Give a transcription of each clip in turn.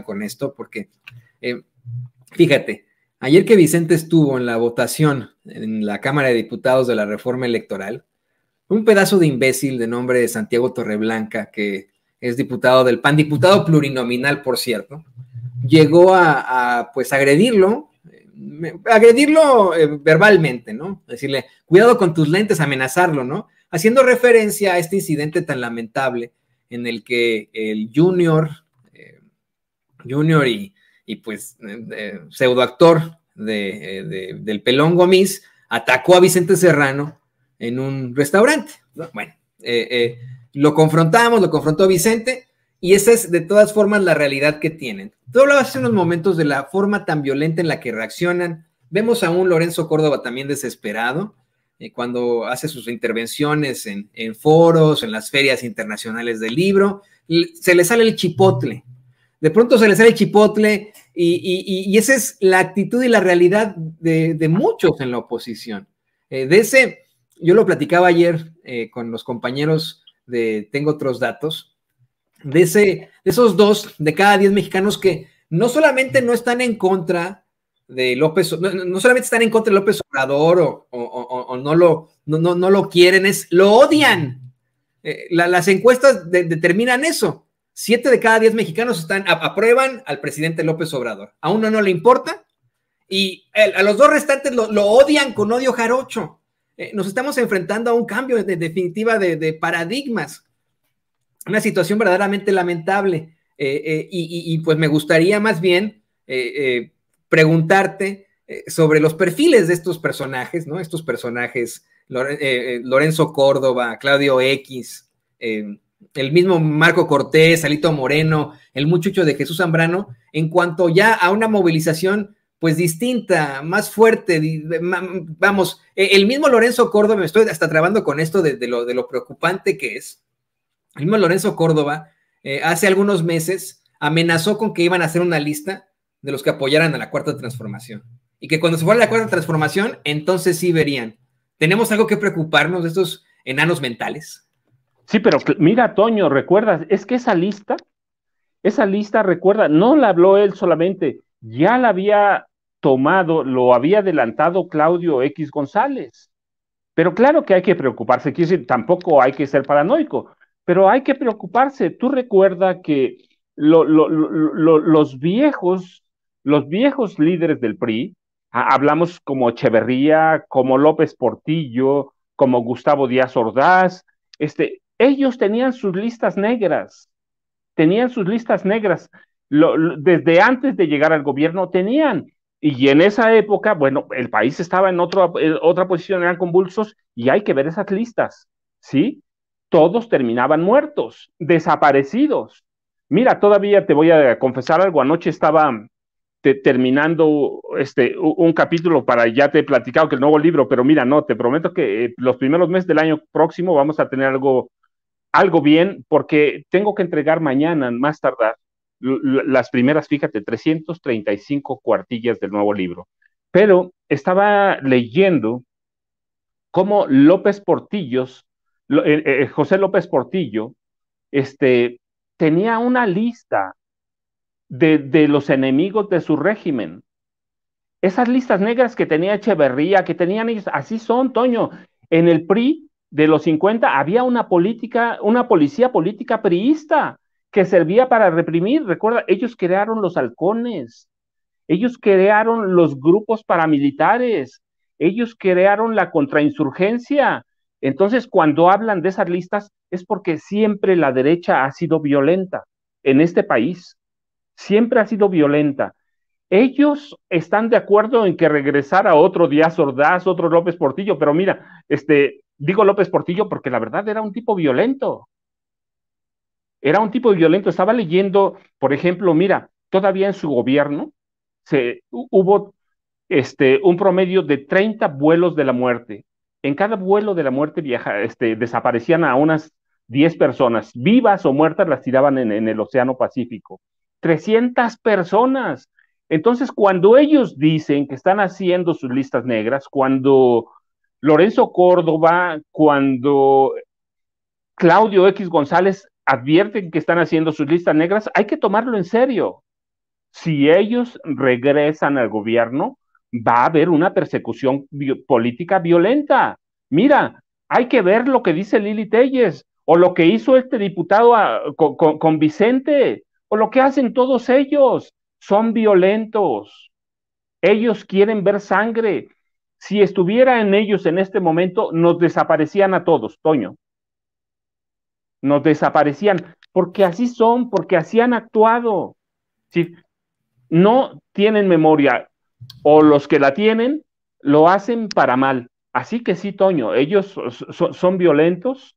con esto, porque eh, fíjate, ayer que Vicente estuvo en la votación en la Cámara de Diputados de la reforma electoral, un pedazo de imbécil de nombre Santiago Torreblanca, que es diputado del PAN, diputado plurinominal, por cierto, llegó a, pues agredirlo, agredirlo eh, verbalmente, ¿no? Decirle, cuidado con tus lentes, amenazarlo, ¿no? Haciendo referencia a este incidente tan lamentable en el que el junior, eh, junior y, pues eh, pseudoactor de, del Pelón Gomis atacó a Vicente Serrano en un restaurante. Bueno, lo confrontamos, lo confrontó Vicente, y esa es de todas formas la realidad que tienen. Tú hablabas hace unos momentos de la forma tan violenta en la que reaccionan. Vemos a un Lorenzo Córdoba también desesperado eh, cuando hace sus intervenciones en, foros, en las ferias internacionales del libro. Se le sale el chipotle. De pronto se le sale chipotle y, esa es la actitud y la realidad de, muchos en la oposición. Eh, de ese, yo lo platicaba ayer eh, con los compañeros de Tengo otros datos de, ese, de esos dos de cada diez mexicanos que no solamente no están en contra de López, no, solamente están en contra de López Obrador o, no, lo, no, no, lo quieren, es lo odian. Eh, las encuestas determinan eso. Siete de cada diez mexicanos están, aprueban al presidente López Obrador. A uno no le importa y a los dos restantes lo, odian con odio jarocho. Eh, nos estamos enfrentando a un cambio de, definitiva de paradigmas una situación verdaderamente lamentable. Eh, eh, y, pues me gustaría más bien preguntarte sobre los perfiles de estos personajes, ¿no? Estos personajes, Lorenzo Córdoba, Claudio X, el mismo Marco Cortés, Alito Moreno, el muchacho de Jesús Zambrano, en cuanto ya a una movilización pues distinta, más fuerte, vamos, el mismo Lorenzo Córdoba, me estoy hasta trabando con esto de, lo, de preocupante que es, el mismo Lorenzo Córdoba, eh, hace algunos meses, amenazó con que iban a hacer una lista de los que apoyaran a la cuarta transformación. Y que cuando se fuera a la cuarta transformación, entonces sí verían. ¿Tenemos algo que preocuparnos de estos enanos mentales? Sí, pero mira, Toño, recuerdas, es que esa lista, esa lista, recuerda, no la habló él solamente, ya la había tomado, lo había adelantado Claudio X González. Pero claro que hay que preocuparse, quiero decir, tampoco hay que ser paranoico pero hay que preocuparse. Tú recuerda que los viejos, los viejos líderes del PRI, hablamos como Echeverría, como López Portillo, como Gustavo Díaz Ordaz, este, ellos tenían sus listas negras, tenían sus listas negras. desde antes de llegar al gobierno tenían. Y en esa época, bueno, el país estaba en, otra posición, eran convulsos, y hay que ver esas listas, ¿sí? todos terminaban muertos, desaparecidos. Mira, todavía te voy a confesar algo. Anoche estaba terminando este, un capítulo para, ya te he platicado que el nuevo libro, pero mira, no, te prometo que eh, los primeros meses del año próximo vamos a tener algo, algo bien, porque tengo que entregar mañana, más tardar, las primeras, fíjate, 335 cuartillas del nuevo libro. Pero estaba leyendo cómo López Portillos eh, eh, José López Portillo, este, tenía una lista de, los enemigos de su régimen. Esas listas negras que tenía Echeverría, que tenían ellos, así son, Toño. En el PRI de los 50 había una política, una policía política priista que servía para reprimir. Recuerda, ellos crearon los halcones, ellos crearon los grupos paramilitares, ellos crearon la contrainsurgencia, entonces, cuando hablan de esas listas, es porque siempre la derecha ha sido violenta en este país. Siempre ha sido violenta. Ellos están de acuerdo en que regresara otro Díaz Ordaz, otro López Portillo, pero mira, este, digo López Portillo porque la verdad era un tipo violento. Era un tipo violento. Estaba leyendo, por ejemplo, mira, todavía en su gobierno se, hubo este, un promedio de 30 vuelos de la muerte en cada vuelo de la muerte viaja, este, desaparecían a unas 10 personas, vivas o muertas las tiraban en, el Océano Pacífico. 300 personas. Entonces, cuando ellos dicen que están haciendo sus listas negras, cuando Lorenzo Córdoba, cuando Claudio X González advierten que están haciendo sus listas negras, hay que tomarlo en serio. si ellos regresan al gobierno, va a haber una persecución política violenta. Mira, hay que ver lo que dice Lili Telles o lo que hizo este diputado ah, con, Vicente o lo que hacen todos ellos. Son violentos. Ellos quieren ver sangre. Si estuviera en ellos en este momento, nos desaparecían a todos, Toño. Nos desaparecían, porque así son, porque así han actuado. Si no tienen memoria, o los que la tienen, lo hacen para mal. Así que sí, Toño, ellos son violentos,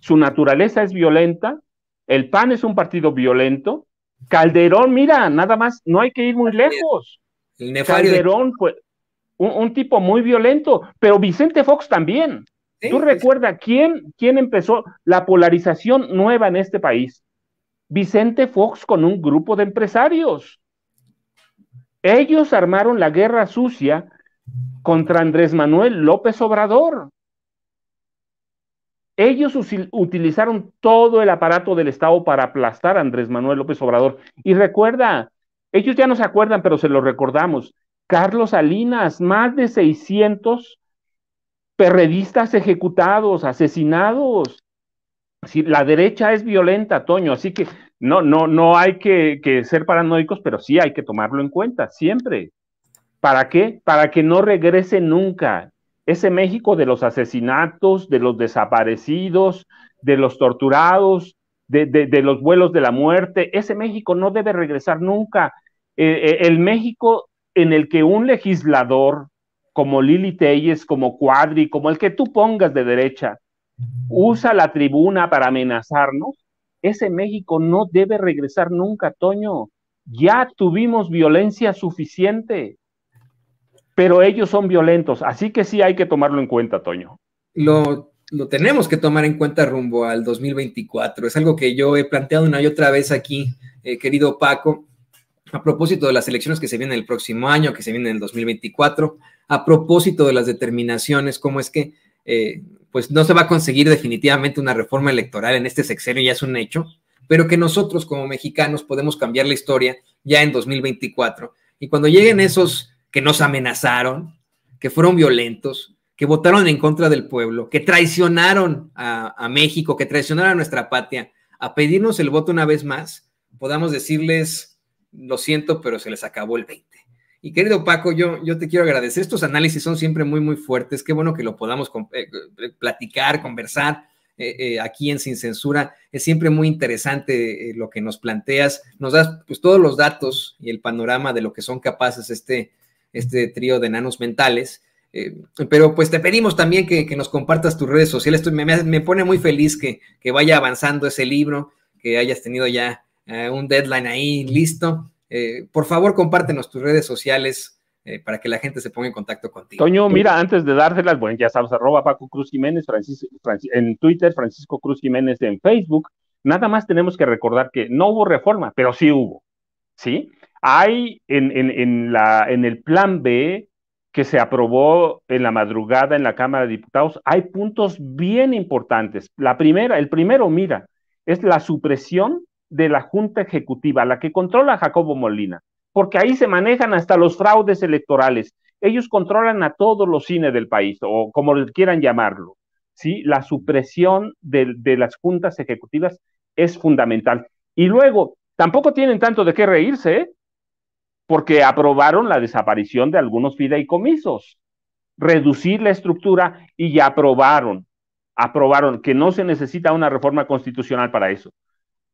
su naturaleza es violenta, el PAN es un partido violento, Calderón, mira, nada más, no hay que ir muy lejos. Calderón fue un, tipo muy violento, pero Vicente Fox también. Tú recuerdas quién, quién empezó la polarización nueva en este país. Vicente Fox con un grupo de empresarios. Ellos armaron la guerra sucia contra Andrés Manuel López Obrador. Ellos utilizaron todo el aparato del Estado para aplastar a Andrés Manuel López Obrador. Y recuerda, ellos ya no se acuerdan, pero se lo recordamos. Carlos Salinas, más de 600 perredistas ejecutados, asesinados. la derecha es violenta, Toño, así que no, no, no hay que, ser paranoicos, pero sí hay que tomarlo en cuenta, siempre. ¿Para qué? Para que no regrese nunca ese México de los asesinatos, de los desaparecidos, de los torturados, de, los vuelos de la muerte. Ese México no debe regresar nunca. Eh, eh, el México en el que un legislador como Lili Telles, como Cuadri, como el que tú pongas de derecha, usa la tribuna para amenazarnos, ese México no debe regresar nunca, Toño. Ya tuvimos violencia suficiente, pero ellos son violentos, así que sí hay que tomarlo en cuenta, Toño. Lo, lo tenemos que tomar en cuenta rumbo al 2024. Es algo que yo he planteado una y otra vez aquí, eh, querido Paco, a propósito de las elecciones que se vienen el próximo año, que se vienen en el 2024, a propósito de las determinaciones, cómo es que eh, pues no se va a conseguir definitivamente una reforma electoral en este sexenio, ya es un hecho, pero que nosotros como mexicanos podemos cambiar la historia ya en 2024. Y cuando lleguen esos que nos amenazaron, que fueron violentos, que votaron en contra del pueblo, que traicionaron a, a México, que traicionaron a nuestra patria, a pedirnos el voto una vez más, podamos decirles, lo siento, pero se les acabó el 20. Y querido Paco, yo, yo te quiero agradecer. Estos análisis son siempre muy, muy fuertes. Qué bueno que lo podamos eh, eh, platicar, conversar eh, aquí en Sin Censura. Es siempre muy interesante lo que nos planteas. Nos das pues, todos los datos y el panorama de lo que son capaces este, este trío de enanos mentales. pero pues te pedimos también que, nos compartas tus redes sociales. Esto me, me, pone muy feliz que, que, vaya avanzando ese libro, que hayas tenido ya un deadline ahí listo. Eh, por favor, compártenos tus redes sociales eh, para que la gente se ponga en contacto contigo. Toño, mira, antes de dárselas, bueno, ya sabes, arroba Paco Cruz Jiménez, en Twitter, Francisco Cruz Jiménez en Facebook. Nada más tenemos que recordar que no hubo reforma, pero sí hubo, ¿sí? Hay en, en, la, en el plan B que se aprobó en la madrugada en la Cámara de Diputados, hay puntos bien importantes. La primera, el primero, mira, es la supresión de la Junta Ejecutiva, la que controla Jacobo Molina, porque ahí se manejan hasta los fraudes electorales. Ellos controlan a todos los cines del país, o como quieran llamarlo. ¿sí? La supresión de, de las juntas ejecutivas es fundamental. Y luego, tampoco tienen tanto de qué reírse, ¿eh? porque aprobaron la desaparición de algunos fideicomisos, reducir la estructura y ya aprobaron, aprobaron que no se necesita una reforma constitucional para eso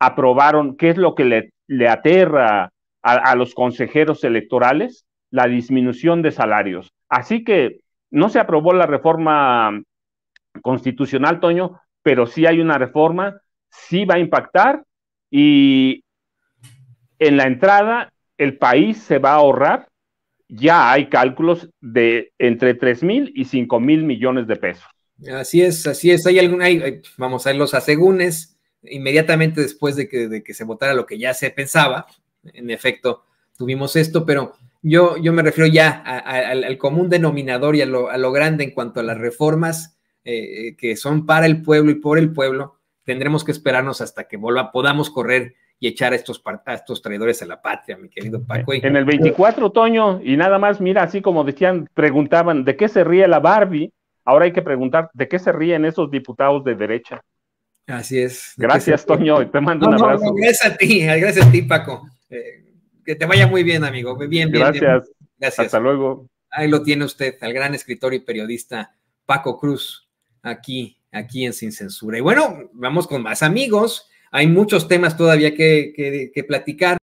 aprobaron, ¿qué es lo que le, le aterra a, los consejeros electorales? La disminución de salarios. Así que no se aprobó la reforma constitucional, Toño, pero sí hay una reforma, sí va a impactar y en la entrada el país se va a ahorrar, ya hay cálculos de entre 3 mil y 5 mil millones de pesos. Así es, así es, hay algún, hay, vamos a los asegúnes, inmediatamente después de que, se votara lo que ya se pensaba. En efecto, tuvimos esto, pero yo, yo me refiero ya al, común denominador y a lo, grande en cuanto a las reformas eh, que son para el pueblo y por el pueblo. Tendremos que esperarnos hasta que vuelva, podamos correr y echar a estos, a estos traidores a la patria, mi querido Paco. En el 24, Toño, y nada más, mira, así como decían, preguntaban, ¿de qué se ríe la Barbie? Ahora hay que preguntar, ¿de qué se ríen esos diputados de derecha? Así es. Gracias, Toño, te mando un abrazo. gracias a ti, gracias a ti, Paco. Eh, que te vaya muy bien, amigo. Bien, bien. Gracias. Gracias. Hasta luego. Ahí lo tiene usted, al gran escritor y periodista Paco Cruz, aquí, aquí en Sin Censura. Y bueno, vamos con más amigos. Hay muchos temas todavía que, que platicar.